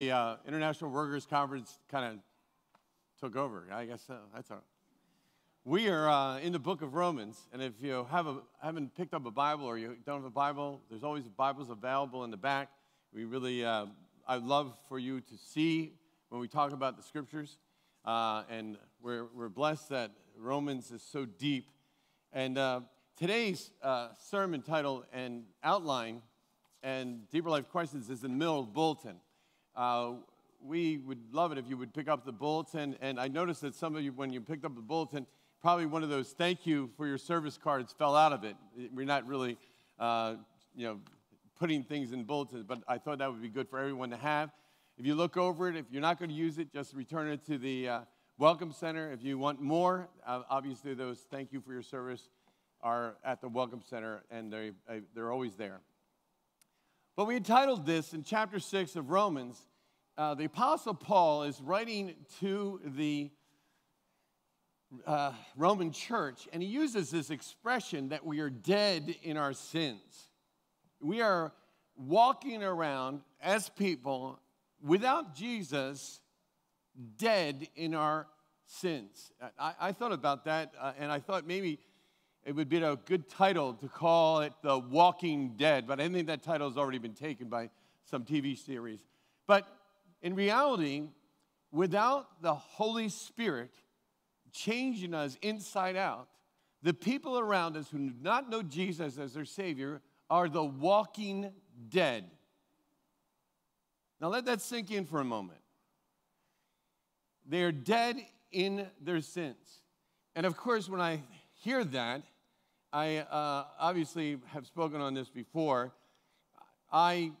The uh, International Workers Conference kind of took over. I guess so. That's all. We are uh, in the book of Romans, and if you have a, haven't picked up a Bible or you don't have a Bible, there's always Bibles available in the back. We really, uh, I'd love for you to see when we talk about the scriptures, uh, and we're, we're blessed that Romans is so deep. And uh, today's uh, sermon title and outline and Deeper Life Questions is in the middle of bulletin. Uh, we would love it if you would pick up the bulletin. And I noticed that some of you, when you picked up the bulletin, probably one of those thank you for your service cards fell out of it. We're not really, uh, you know, putting things in bulletins, but I thought that would be good for everyone to have. If you look over it, if you're not going to use it, just return it to the uh, Welcome Center. If you want more, uh, obviously those thank you for your service are at the Welcome Center, and they, they're always there. But we entitled this in chapter 6 of Romans, uh, the Apostle Paul is writing to the uh, Roman church, and he uses this expression that we are dead in our sins. We are walking around as people without Jesus, dead in our sins. I, I thought about that, uh, and I thought maybe it would be a good title to call it The Walking Dead, but I think that title has already been taken by some TV series. But in reality, without the Holy Spirit changing us inside out, the people around us who do not know Jesus as their Savior are the walking dead. Now let that sink in for a moment. They are dead in their sins. And of course, when I hear that, I uh, obviously have spoken on this before. I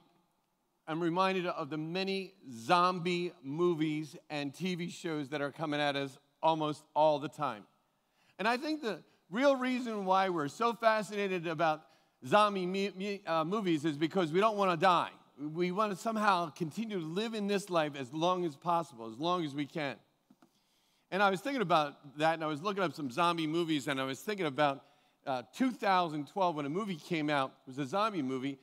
am reminded of the many zombie movies and TV shows that are coming at us almost all the time. And I think the real reason why we're so fascinated about zombie me, me, uh, movies is because we don't want to die. We want to somehow continue to live in this life as long as possible, as long as we can. And I was thinking about that, and I was looking up some zombie movies, and I was thinking about uh, 2012 when a movie came out. It was a zombie movie.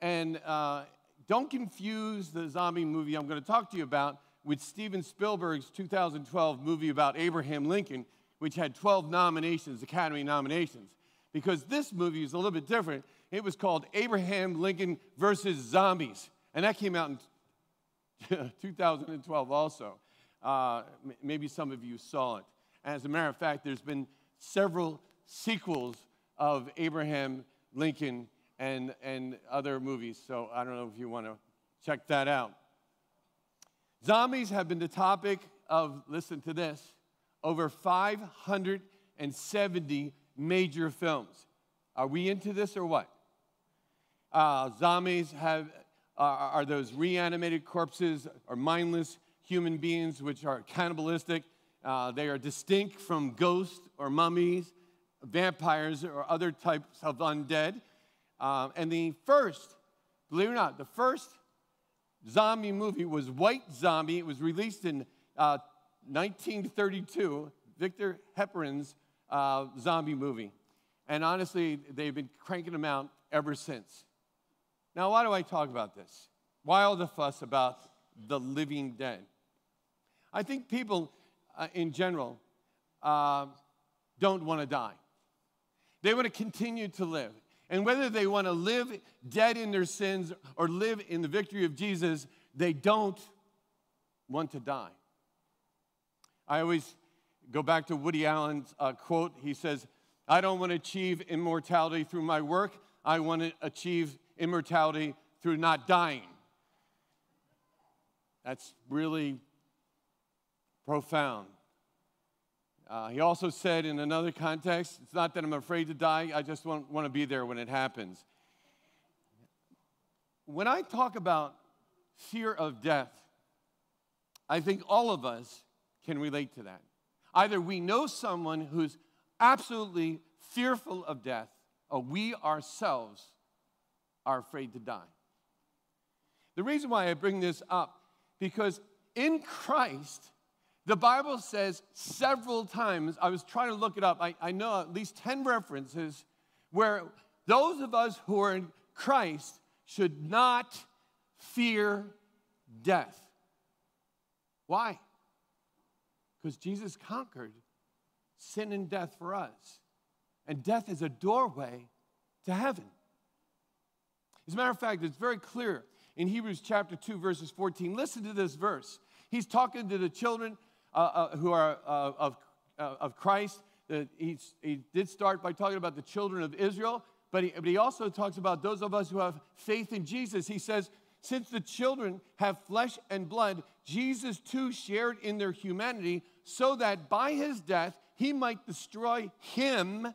And uh, don't confuse the zombie movie I'm going to talk to you about with Steven Spielberg's 2012 movie about Abraham Lincoln, which had 12 nominations, Academy nominations. Because this movie is a little bit different. It was called Abraham Lincoln versus Zombies. And that came out in 2012 also. Uh, maybe some of you saw it. As a matter of fact, there's been several sequels of Abraham Lincoln and, and other movies. So I don't know if you want to check that out. Zombies have been the topic of, listen to this, over 570 major films. Are we into this or what? Uh, zombies have, uh, are those reanimated corpses or mindless human beings which are cannibalistic. Uh, they are distinct from ghosts or mummies vampires or other types of undead. Um, and the first, believe it or not, the first zombie movie was White Zombie. It was released in uh, 1932, Victor Halperin's uh, zombie movie. And honestly, they've been cranking them out ever since. Now, why do I talk about this? Why all the fuss about the living dead? I think people uh, in general uh, don't want to die. They want to continue to live. And whether they want to live dead in their sins or live in the victory of Jesus, they don't want to die. I always go back to Woody Allen's uh, quote. He says, I don't want to achieve immortality through my work, I want to achieve immortality through not dying. That's really profound. Uh, he also said in another context, it's not that I'm afraid to die, I just want, want to be there when it happens. When I talk about fear of death, I think all of us can relate to that. Either we know someone who's absolutely fearful of death, or we ourselves are afraid to die. The reason why I bring this up, because in Christ, the Bible says several times, I was trying to look it up, I, I know at least 10 references where those of us who are in Christ should not fear death. Why? Because Jesus conquered sin and death for us. And death is a doorway to heaven. As a matter of fact, it's very clear in Hebrews chapter 2, verses 14. Listen to this verse. He's talking to the children uh, uh, who are uh, of, uh, of Christ. he did start by talking about the children of Israel, but he, but he also talks about those of us who have faith in Jesus. He says, Since the children have flesh and blood, Jesus too shared in their humanity, so that by his death he might destroy him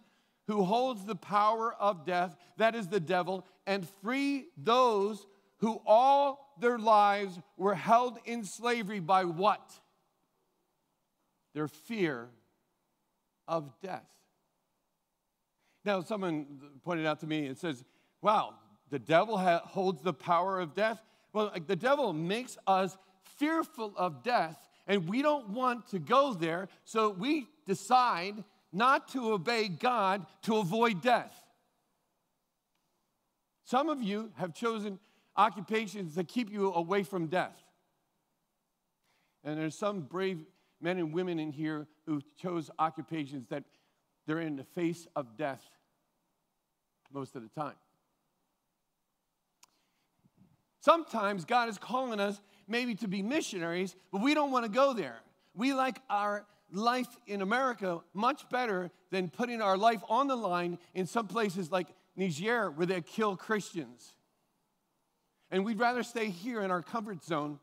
who holds the power of death, that is the devil, and free those who all their lives were held in slavery by what? Their fear of death. Now, someone pointed out to me and says, wow, the devil ha- holds the power of death. Well, the devil makes us fearful of death, and we don't want to go there, so we decide not to obey God to avoid death. Some of you have chosen occupations that keep you away from death. And there's some brave men and women in here who chose occupations that they're in the face of death most of the time. Sometimes God is calling us maybe to be missionaries, but we don't want to go there. We like our life in America much better than putting our life on the line in some places like Niger where they kill Christians. And we'd rather stay here in our comfort zone.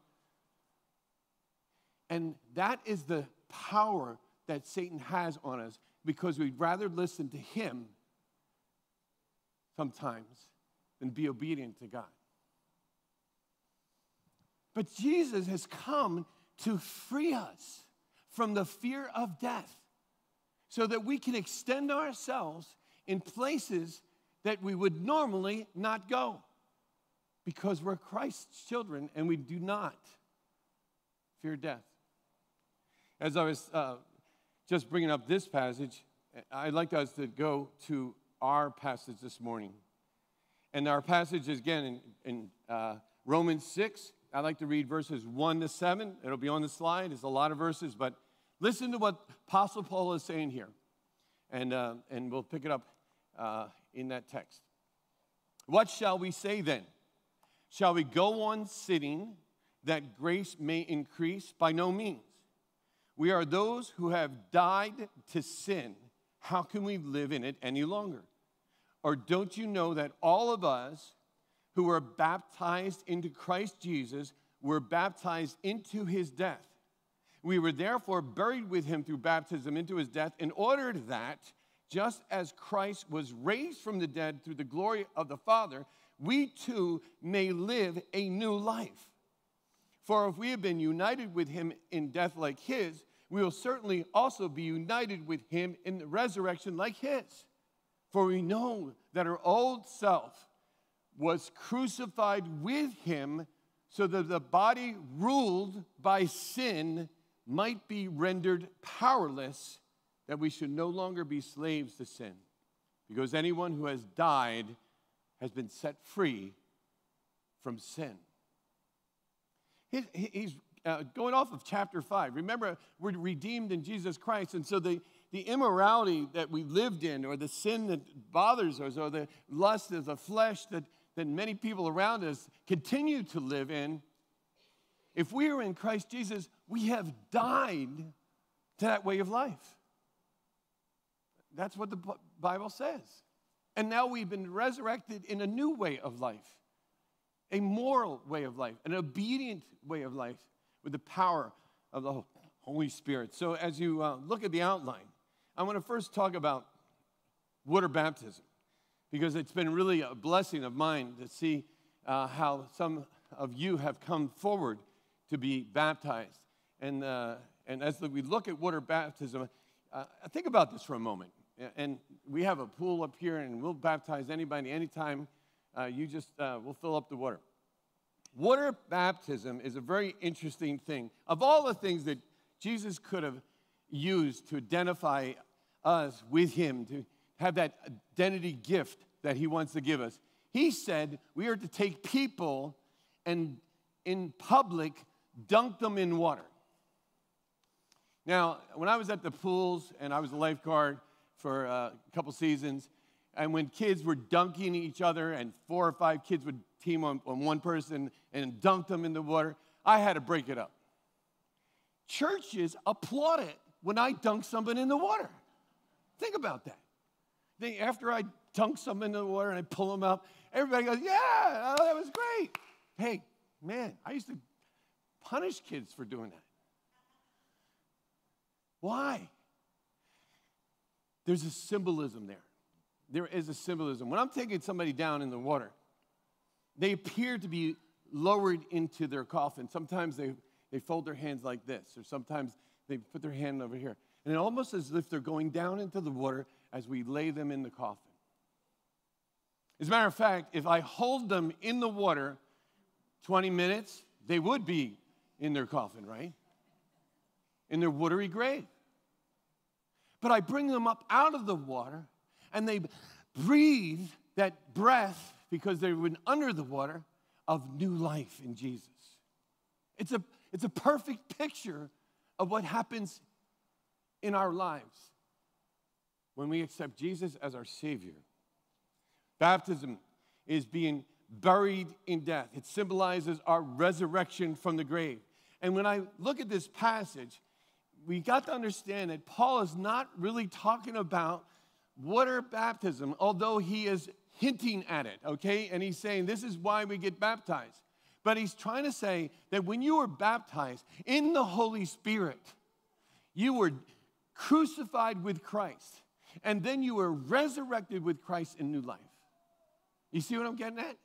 And that is the power that Satan has on us because we'd rather listen to him sometimes than be obedient to God. But Jesus has come to free us from the fear of death so that we can extend ourselves in places that we would normally not go because we're Christ's children and we do not fear death. As I was uh, just bringing up this passage, I'd like us to go to our passage this morning. And our passage is again in, in uh, Romans 6. I'd like to read verses 1 to 7. It'll be on the slide. It's a lot of verses, but listen to what Apostle Paul is saying here. And, uh, and we'll pick it up uh, in that text. What shall we say then? Shall we go on sinning that grace may increase? By no means. We are those who have died to sin. How can we live in it any longer? Or don't you know that all of us who were baptized into Christ Jesus were baptized into his death? We were therefore buried with him through baptism into his death, in order that, just as Christ was raised from the dead through the glory of the Father, we too may live a new life. For if we have been united with him in death like his, we will certainly also be united with him in the resurrection like his. For we know that our old self was crucified with him so that the body ruled by sin might be rendered powerless, that we should no longer be slaves to sin. Because anyone who has died has been set free from sin. He's uh, going off of chapter 5. Remember, we're redeemed in Jesus Christ, and so the, the immorality that we lived in, or the sin that bothers us, or the lust of the flesh that, that many people around us continue to live in, if we are in Christ Jesus, we have died to that way of life. That's what the Bible says. And now we've been resurrected in a new way of life, a moral way of life, an obedient way of life with the power of the Holy Spirit. So, as you uh, look at the outline, I want to first talk about water baptism because it's been really a blessing of mine to see uh, how some of you have come forward to be baptized. And, uh, and as we look at water baptism, uh, think about this for a moment. And we have a pool up here, and we'll baptize anybody anytime. Uh, you just, uh, we'll fill up the water. Water baptism is a very interesting thing. Of all the things that Jesus could have used to identify us with Him, to have that identity gift that He wants to give us, He said we are to take people and in public dunk them in water. Now, when I was at the pools and I was a lifeguard for uh, a couple seasons, and when kids were dunking each other and four or five kids would team on, on one person and dunk them in the water, I had to break it up. Churches applaud it when I dunk someone in the water. Think about that. They, after I dunk someone in the water and I pull them up, everybody goes, Yeah, oh, that was great. Hey, man, I used to punish kids for doing that. Why? There's a symbolism there. There is a symbolism. When I'm taking somebody down in the water, they appear to be lowered into their coffin. Sometimes they, they fold their hands like this, or sometimes they put their hand over here. And it almost as if they're going down into the water as we lay them in the coffin. As a matter of fact, if I hold them in the water 20 minutes, they would be in their coffin, right? In their watery grave. But I bring them up out of the water and they breathe that breath because they've been under the water of new life in Jesus. It's a, it's a perfect picture of what happens in our lives when we accept Jesus as our Savior. Baptism is being buried in death, it symbolizes our resurrection from the grave. And when I look at this passage, we got to understand that Paul is not really talking about water baptism, although he is hinting at it, okay? And he's saying this is why we get baptized. But he's trying to say that when you were baptized in the Holy Spirit, you were crucified with Christ, and then you were resurrected with Christ in new life. You see what I'm getting at?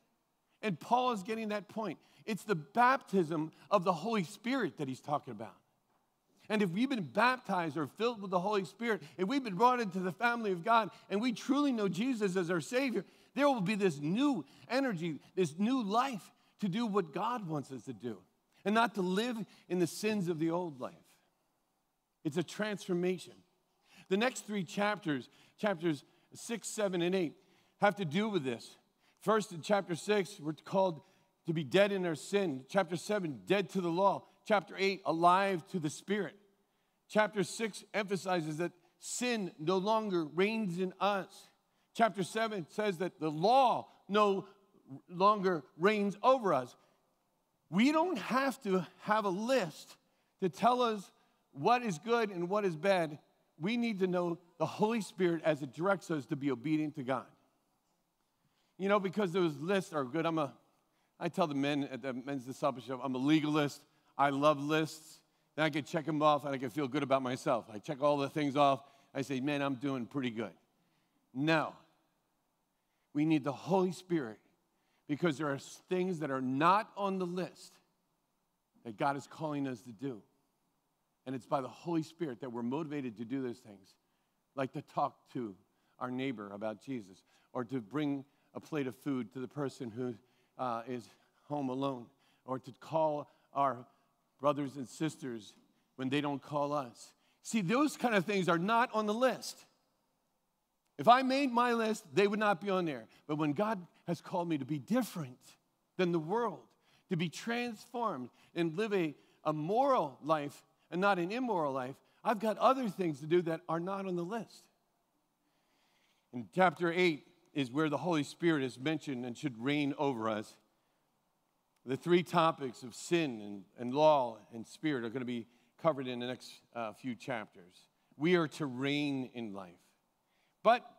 And Paul is getting that point. It's the baptism of the Holy Spirit that he's talking about. And if we've been baptized or filled with the Holy Spirit, if we've been brought into the family of God and we truly know Jesus as our Savior, there will be this new energy, this new life to do what God wants us to do and not to live in the sins of the old life. It's a transformation. The next three chapters, chapters six, seven, and eight, have to do with this. First, in chapter six, we're called to be dead in our sin. Chapter seven, dead to the law. Chapter 8, alive to the Spirit. Chapter 6 emphasizes that sin no longer reigns in us. Chapter 7 says that the law no longer reigns over us. We don't have to have a list to tell us what is good and what is bad. We need to know the Holy Spirit as it directs us to be obedient to God. You know, because those lists are good. I'm a, I tell the men at the men's discipleship, I'm a legalist. I love lists. Then I can check them off and I can feel good about myself. I check all the things off. I say, man, I'm doing pretty good. No. We need the Holy Spirit because there are things that are not on the list that God is calling us to do. And it's by the Holy Spirit that we're motivated to do those things, like to talk to our neighbor about Jesus, or to bring a plate of food to the person who uh, is home alone, or to call our brothers and sisters when they don't call us. See, those kind of things are not on the list. If I made my list, they would not be on there. But when God has called me to be different than the world, to be transformed and live a, a moral life and not an immoral life, I've got other things to do that are not on the list. In chapter 8 is where the Holy Spirit is mentioned and should reign over us. The three topics of sin and, and law and spirit are going to be covered in the next uh, few chapters. We are to reign in life. But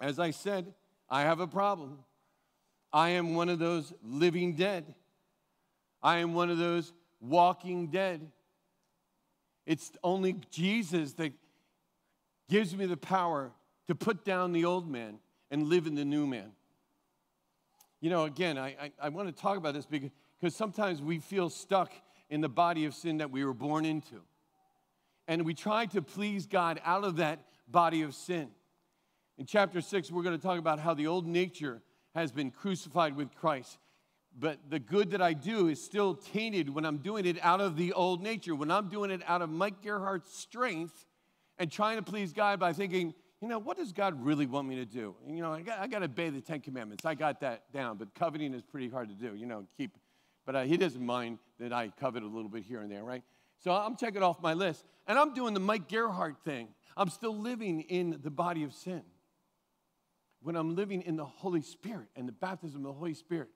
as I said, I have a problem. I am one of those living dead. I am one of those walking dead. It's only Jesus that gives me the power to put down the old man and live in the new man. You know, again, I, I, I want to talk about this because, because sometimes we feel stuck in the body of sin that we were born into. And we try to please God out of that body of sin. In chapter 6, we're going to talk about how the old nature has been crucified with Christ. But the good that I do is still tainted when I'm doing it out of the old nature, when I'm doing it out of Mike Gerhardt's strength and trying to please God by thinking, you know, what does God really want me to do? You know, I got, I got to obey the Ten Commandments. I got that down, but coveting is pretty hard to do. You know, keep but uh, he doesn't mind that I covet a little bit here and there, right? So I'm checking off my list, and I'm doing the Mike Gerhardt thing. I'm still living in the body of sin. When I'm living in the Holy Spirit and the baptism of the Holy Spirit,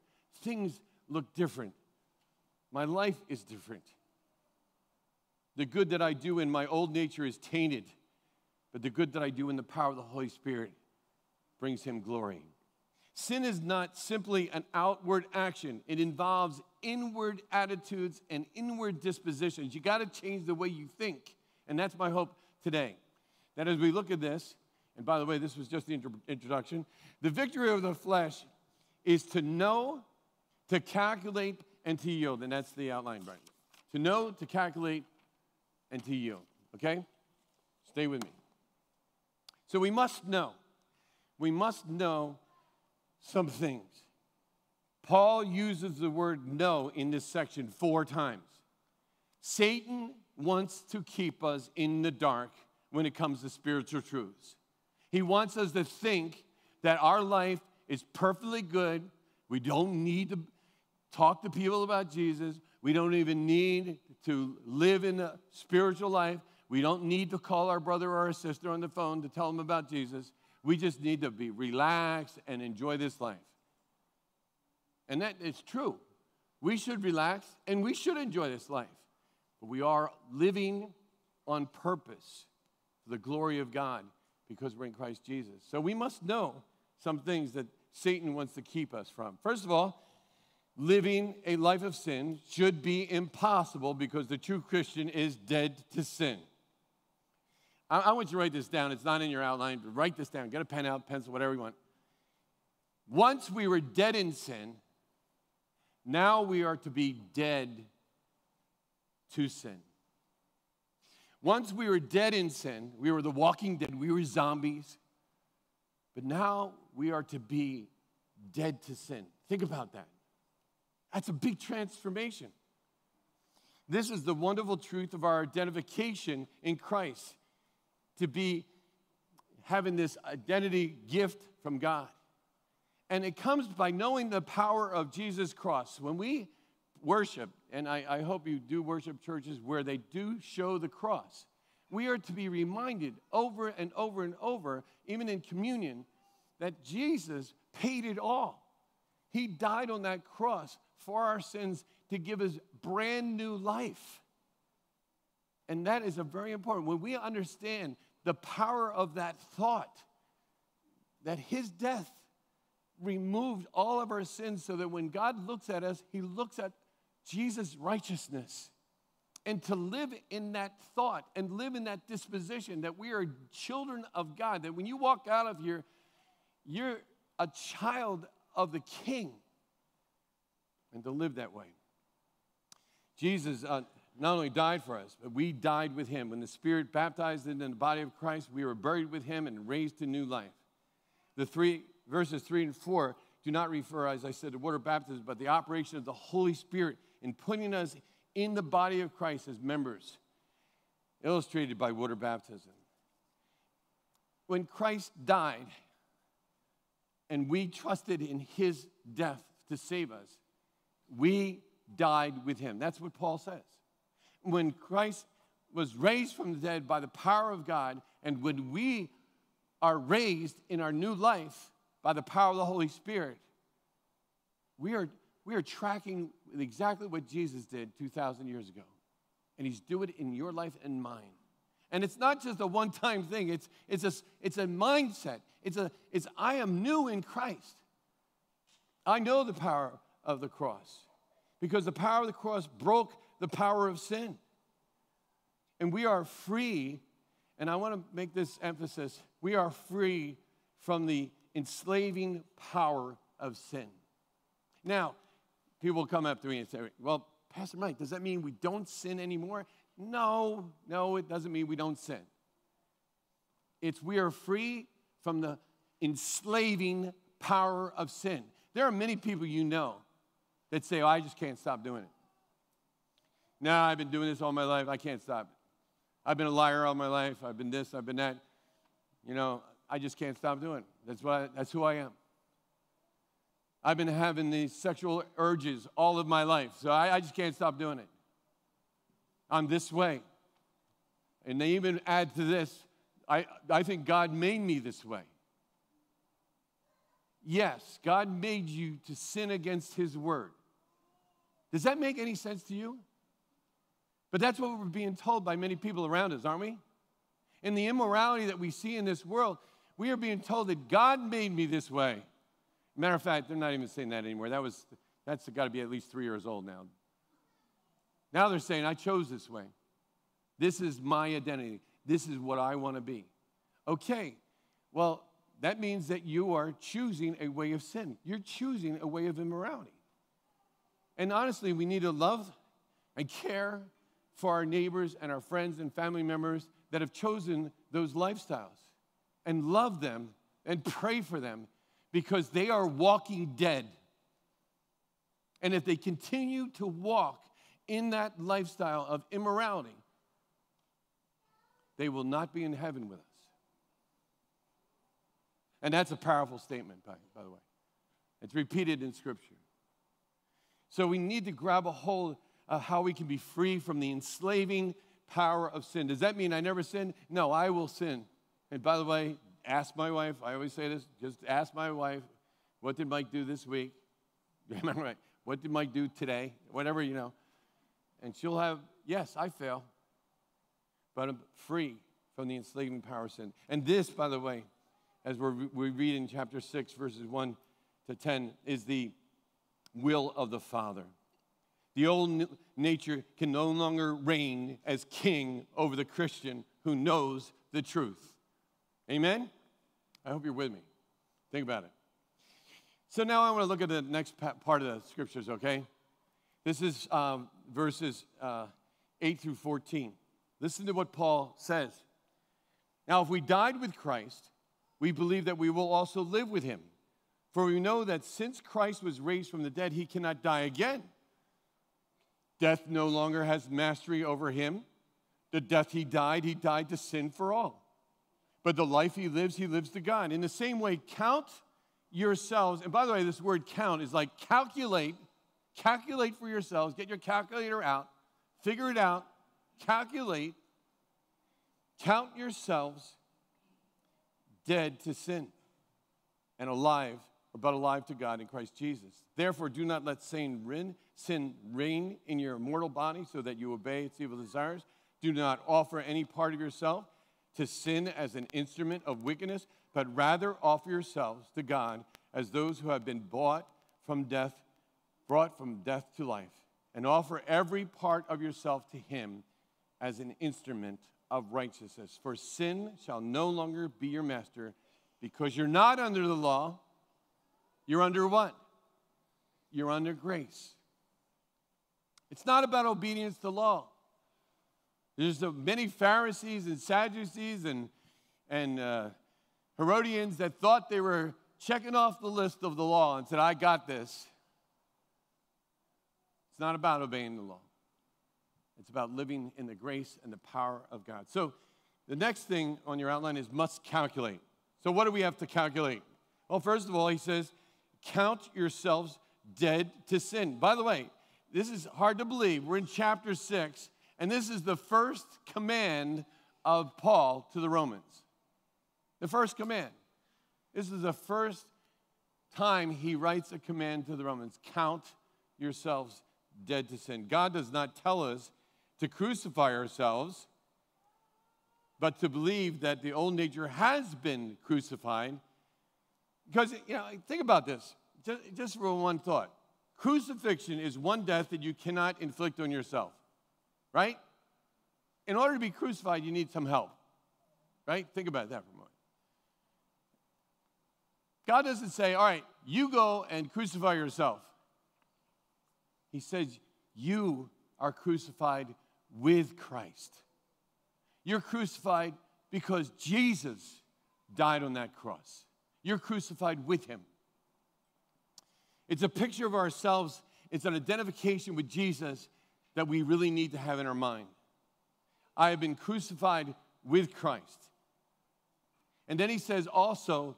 things look different. My life is different. The good that I do in my old nature is tainted, but the good that I do in the power of the Holy Spirit brings him glory. Sin is not simply an outward action, it involves inward attitudes and inward dispositions. You got to change the way you think. And that's my hope today. That as we look at this, and by the way, this was just the intro- introduction, the victory over the flesh is to know, to calculate, and to yield. And that's the outline, right? To know, to calculate, and to yield. Okay? Stay with me. So we must know. We must know some things. Paul uses the word know in this section four times. Satan wants to keep us in the dark when it comes to spiritual truths. He wants us to think that our life is perfectly good. We don't need to talk to people about Jesus. We don't even need to live in a spiritual life. We don't need to call our brother or our sister on the phone to tell them about Jesus. We just need to be relaxed and enjoy this life. And that is true. We should relax and we should enjoy this life. But we are living on purpose for the glory of God because we're in Christ Jesus. So we must know some things that Satan wants to keep us from. First of all, living a life of sin should be impossible because the true Christian is dead to sin. I, I, want you to write this down. It's not in your outline, but write this down. Get a pen out, pencil, whatever you want. Once we were dead in sin, now we are to be dead to sin. Once we were dead in sin, we were the walking dead, we were zombies. But now we are to be dead to sin. Think about that. That's a big transformation. This is the wonderful truth of our identification in Christ to be having this identity gift from God. And it comes by knowing the power of Jesus' cross. When we worship, and I, I, hope you do worship churches where they do show the cross, we are to be reminded over and over and over, even in communion, that Jesus paid it all. He died on that cross for our sins to give us brand new life. And that is a very important. When we understand the power of that thought, that his death removed all of our sins so that when God looks at us, he looks at Jesus' righteousness. And to live in that thought and live in that disposition that we are children of God, that when you walk out of here, you're a child of the King, and to live that way. Jesus uh, not only died for us, but we died with him. When the Spirit baptized into the body of Christ, we were buried with him and raised to new life. The three verses three and four do not refer, as I said, to water baptism, but the operation of the Holy Spirit in putting us in the body of Christ as members, illustrated by water baptism. When Christ died and we trusted in his death to save us, we died with him. That's what Paul says when Christ was raised from the dead by the power of God, and when we are raised in our new life by the power of the Holy Spirit, we are, we are tracking exactly what Jesus did 2,000 years ago. And He's doing it in your life and mine. And it's not just a one time thing, it's, it's, a, it's a mindset. It's, a, it's, I am new in Christ. I know the power of the cross because the power of the cross broke the power of sin. And we are free, and I want to make this emphasis we are free from the enslaving power of sin. Now, people come up to me and say, Well, Pastor Mike, does that mean we don't sin anymore? No, no, it doesn't mean we don't sin. It's we are free from the enslaving power of sin. There are many people you know that say, Oh, I just can't stop doing it. No, I've been doing this all my life. I can't stop it. I've been a liar all my life. I've been this, I've been that. You know, I just can't stop doing it. That's, what that's who I am. I've been having these sexual urges all of my life, so I, I just can't stop doing it. I'm this way. And they even add to this I, I think God made me this way. Yes, God made you to sin against His word. Does that make any sense to you? But that's what we're being told by many people around us, aren't we? In the immorality that we see in this world, we are being told that God made me this way. Matter of fact, they're not even saying that anymore. That was that's got to be at least three years old now. Now they're saying, I chose this way. This is my identity. This is what I want to be. Okay, well, that means that you are choosing a way of sin. You're choosing a way of immorality. And honestly, we need to love and care for our neighbors and our friends and family members that have chosen those lifestyles and love them and pray for them because they are walking dead. And if they continue to walk in that lifestyle of immorality, they will not be in heaven with us. And that's a powerful statement, by, by the way. It's repeated in Scripture. So we need to grab a hold of how we can be free from the enslaving power of sin. Does that mean I never sin? No, I will sin. And by the way, ask my wife. I always say this just ask my wife, what did Mike do this week? right. What did Mike do today? Whatever, you know. And she'll have, yes, I fail, but I'm free from the enslaving power of sin. And this, by the way, as we read in chapter 6, verses 1 to 10, is the will of the Father. The old nature can no longer reign as king over the Christian who knows the truth. Amen? I hope you're with me. Think about it. So now I want to look at the next part of the scriptures, okay? This is um, verses uh, 8 through 14. Listen to what Paul says. Now, if we died with Christ, we believe that we will also live with him. For we know that since Christ was raised from the dead, he cannot die again. Death no longer has mastery over him. The death he died, he died to sin for all. But the life he lives, he lives to God. In the same way, count yourselves. And by the way, this word count is like calculate, calculate for yourselves. Get your calculator out, figure it out, calculate, count yourselves dead to sin and alive but alive to God in Christ Jesus. Therefore, do not let sin reign, in your mortal body so that you obey its evil desires. Do not offer any part of yourself to sin as an instrument of wickedness, but rather offer yourselves to God as those who have been bought from death, brought from death to life, and offer every part of yourself to Him as an instrument of righteousness. For sin shall no longer be your master, because you're not under the law you're under what? You're under grace. It's not about obedience to law. There's many Pharisees and Sadducees and, and uh, Herodians that thought they were checking off the list of the law and said, I got this. It's not about obeying the law, it's about living in the grace and the power of God. So, the next thing on your outline is must calculate. So, what do we have to calculate? Well, first of all, he says, count yourselves dead to sin. By the way, this is hard to believe. We're in chapter 6, and this is the first command of Paul to the Romans. The first command. This is the first time he writes a command to the Romans count yourselves dead to sin. God does not tell us to crucify ourselves, but to believe that the old nature has been crucified because, you know, think about this, just, just for one thought. Crucifixion is one death that you cannot inflict on yourself, right? In order to be crucified, you need some help, right? Think about that for a moment. God doesn't say, all right, you go and crucify yourself. He says, you are crucified with Christ. You're crucified because Jesus died on that cross. You're crucified with him. It's a picture of ourselves, it's an identification with Jesus that we really need to have in our mind. I have been crucified with Christ. And then he says also,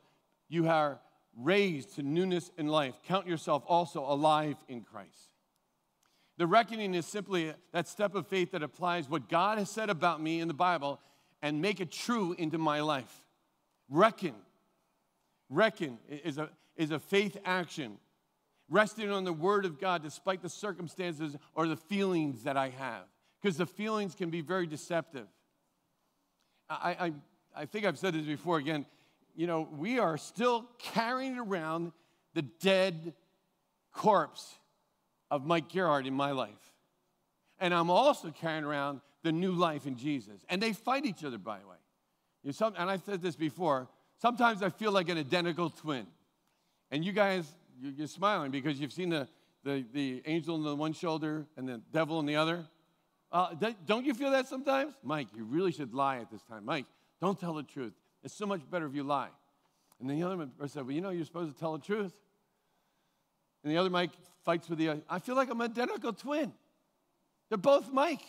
you are raised to newness in life. Count yourself also alive in Christ. The reckoning is simply that step of faith that applies what God has said about me in the Bible and make it true into my life. Reckon. Reckon is a, is a faith action, resting on the Word of God despite the circumstances or the feelings that I have, because the feelings can be very deceptive. I, I, I think I've said this before again. You know, we are still carrying around the dead corpse of Mike Gerhardt in my life. And I'm also carrying around the new life in Jesus. And they fight each other, by the way. You know, some, and I've said this before. Sometimes I feel like an identical twin. And you guys, you're smiling because you've seen the, the, the angel on the one shoulder and the devil on the other. Uh, don't you feel that sometimes? Mike, you really should lie at this time. Mike, don't tell the truth. It's so much better if you lie. And then the other person said, Well, you know, you're supposed to tell the truth. And the other Mike fights with the other. I feel like I'm an identical twin. They're both Mike.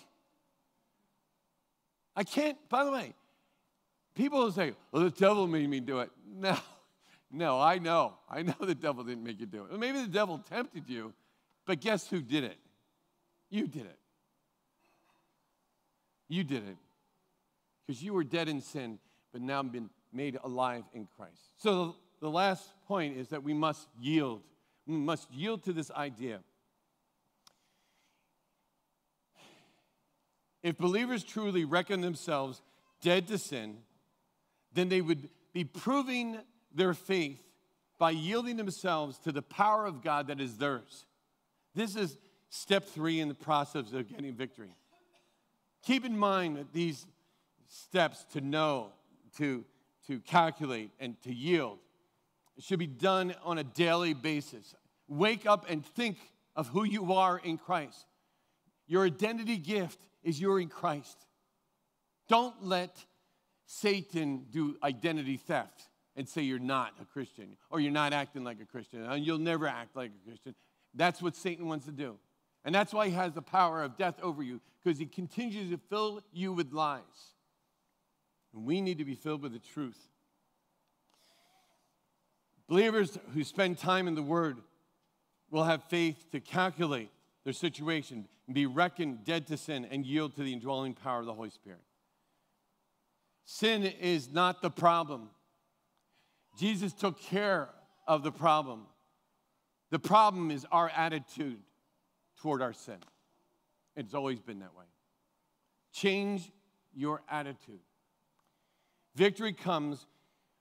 I can't, by the way, people will say, well, the devil made me do it. No, no, I know. I know the devil didn't make you do it. maybe the devil tempted you, but guess who did it? You did it. You did it. Because you were dead in sin, but now been made alive in Christ. So the last point is that we must yield. We must yield to this idea. If believers truly reckon themselves dead to sin, then they would be proving their faith by yielding themselves to the power of God that is theirs. This is step three in the process of getting victory. Keep in mind that these steps to know, to, to calculate, and to yield should be done on a daily basis. Wake up and think of who you are in Christ. Your identity gift is you're in Christ. Don't let Satan do identity theft and say you're not a Christian or you're not acting like a Christian and you'll never act like a Christian. That's what Satan wants to do. And that's why he has the power of death over you because he continues to fill you with lies. And we need to be filled with the truth. Believers who spend time in the Word will have faith to calculate their situation and be reckoned dead to sin and yield to the indwelling power of the Holy Spirit. Sin is not the problem. Jesus took care of the problem. The problem is our attitude toward our sin. It's always been that way. Change your attitude. Victory comes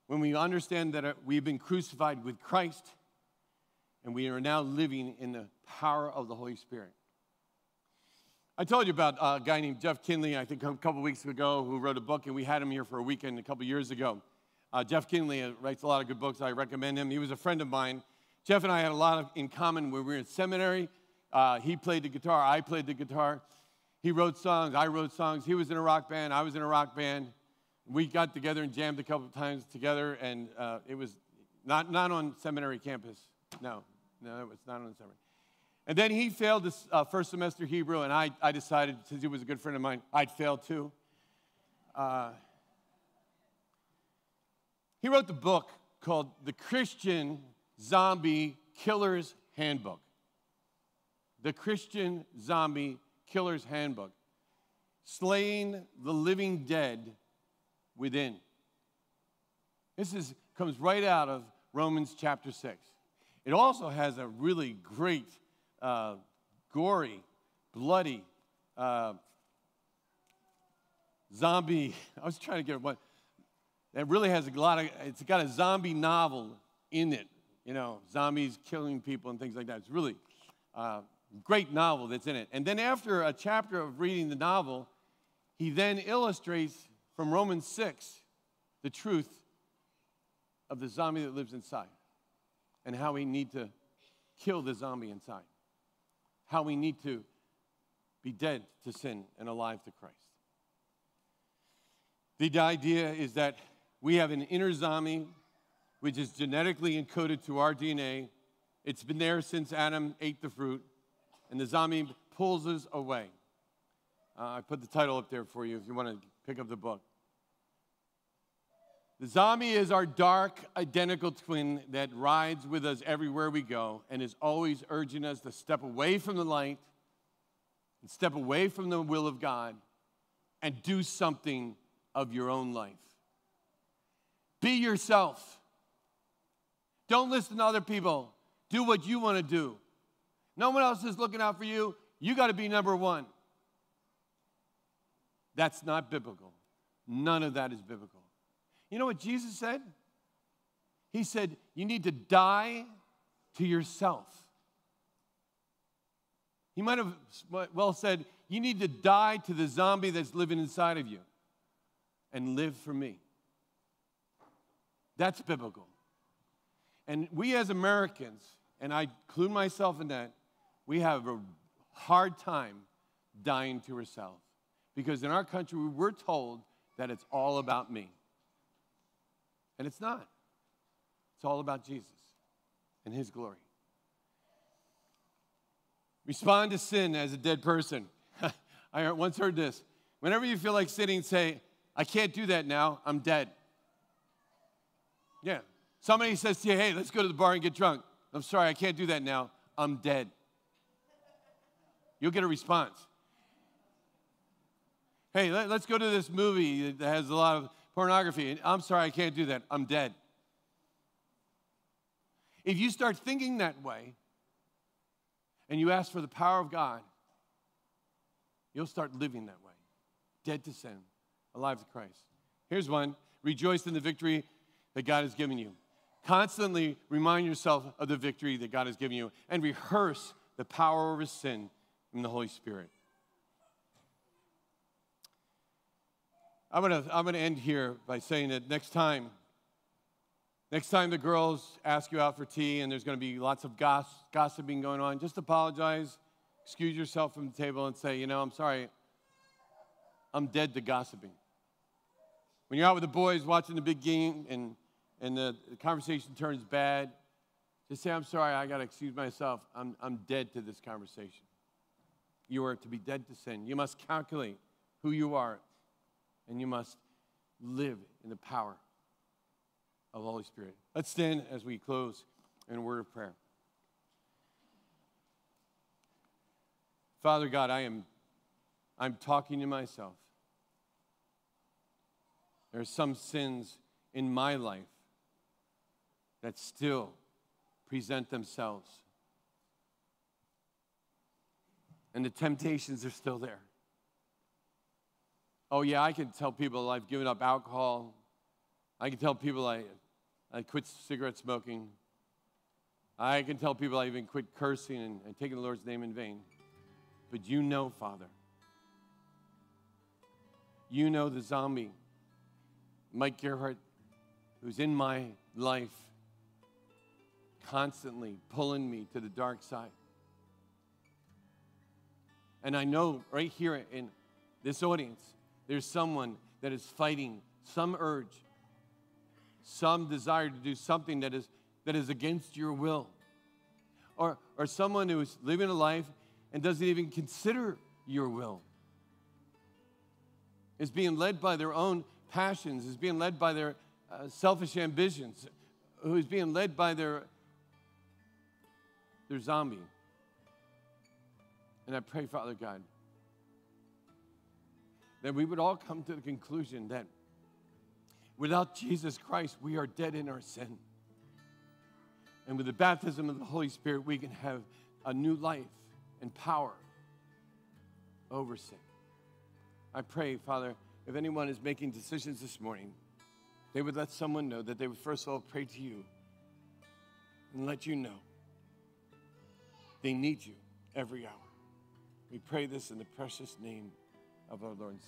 when we understand that uh, we've been crucified with Christ and we are now living in the power of the Holy Spirit. I told you about a guy named Jeff Kinley, I think a couple weeks ago, who wrote a book, and we had him here for a weekend a couple years ago. Uh, Jeff Kinley uh, writes a lot of good books. I recommend him. He was a friend of mine. Jeff and I had a lot of, in common when we were in seminary. Uh, he played the guitar, I played the guitar. He wrote songs, I wrote songs. He was in a rock band, I was in a rock band. We got together and jammed a couple times together, and uh, it was not, not on seminary campus. No, no, it was not on seminary. And then he failed this uh, first semester Hebrew, and I, I decided, since he was a good friend of mine, I'd fail too. Uh, he wrote the book called The Christian Zombie Killer's Handbook. The Christian Zombie Killer's Handbook. Slaying the living dead within. This is, comes right out of Romans chapter 6. It also has a really great uh, gory, bloody, uh, zombie. I was trying to get one. that really has a lot of, it's got a zombie novel in it, you know, zombies killing people and things like that. It's really uh, great novel that's in it. And then after a chapter of reading the novel, he then illustrates from Romans 6 the truth of the zombie that lives inside and how we need to kill the zombie inside how we need to be dead to sin and alive to Christ. The idea is that we have an inner zombie which is genetically encoded to our DNA. It's been there since Adam ate the fruit, and the zombie pulls us away. Uh, I put the title up there for you if you want to pick up the book. The zombie is our dark, identical twin that rides with us everywhere we go and is always urging us to step away from the light and step away from the will of God and do something of your own life. Be yourself. Don't listen to other people. Do what you want to do. No one else is looking out for you. You got to be number one. That's not biblical. None of that is biblical. You know what Jesus said? He said, You need to die to yourself. He might have well said, You need to die to the zombie that's living inside of you and live for me. That's biblical. And we as Americans, and I include myself in that, we have a hard time dying to ourselves. Because in our country, we're told that it's all about me. And it's not. It's all about Jesus and his glory. Respond to sin as a dead person. I once heard this. Whenever you feel like sitting, say, I can't do that now, I'm dead. Yeah. Somebody says to you, hey, let's go to the bar and get drunk. I'm sorry, I can't do that now, I'm dead. You'll get a response. Hey, let, us go to this movie that has a lot of pornography. I'm sorry, I can't do that. I'm dead. If you start thinking that way and you ask for the power of God, you'll start living that way. Dead to sin, alive to Christ. Here's one rejoice in the victory that God has given you. Constantly remind yourself of the victory that God has given you and rehearse the power over sin in the Holy Spirit. I'm gonna, I'm gonna end here by saying that next time, next time the girls ask you out for tea and there's gonna be lots of goss, gossiping going on, just apologize, excuse yourself from the table and say, you know, I'm sorry, I'm dead to gossiping. When you're out with the boys watching the big game and, and the, the conversation turns bad, just say, I'm sorry, I gotta excuse myself. I'm, I'm dead to this conversation. You are to be dead to sin. You must calculate who you are and you must live in the power of the Holy Spirit. Let's stand as we close in a word of prayer. Father God, I am I'm talking to myself. There are some sins in my life that still present themselves. And the temptations are still there. Oh, yeah, I can tell people I've given up alcohol. I can tell people I, I quit cigarette smoking. I can tell people I even quit cursing and, and taking the Lord's name in vain. But you know, Father. You know the zombie, Mike Gerhardt, who's in my life, constantly pulling me to the dark side. And I know right here in this audience, there's someone that is fighting some urge, some desire to do something that is, that is against your will. Or, or someone who is living a life and doesn't even consider your will. Is being led by their own passions, is being led by their uh, selfish ambitions, who is being led by their, their zombie. And I pray, Father God, that we would all come to the conclusion that without Jesus Christ, we are dead in our sin. And with the baptism of the Holy Spirit, we can have a new life and power over sin. I pray, Father, if anyone is making decisions this morning, they would let someone know that they would first of all pray to you and let you know they need you every hour. We pray this in the precious name of our Lord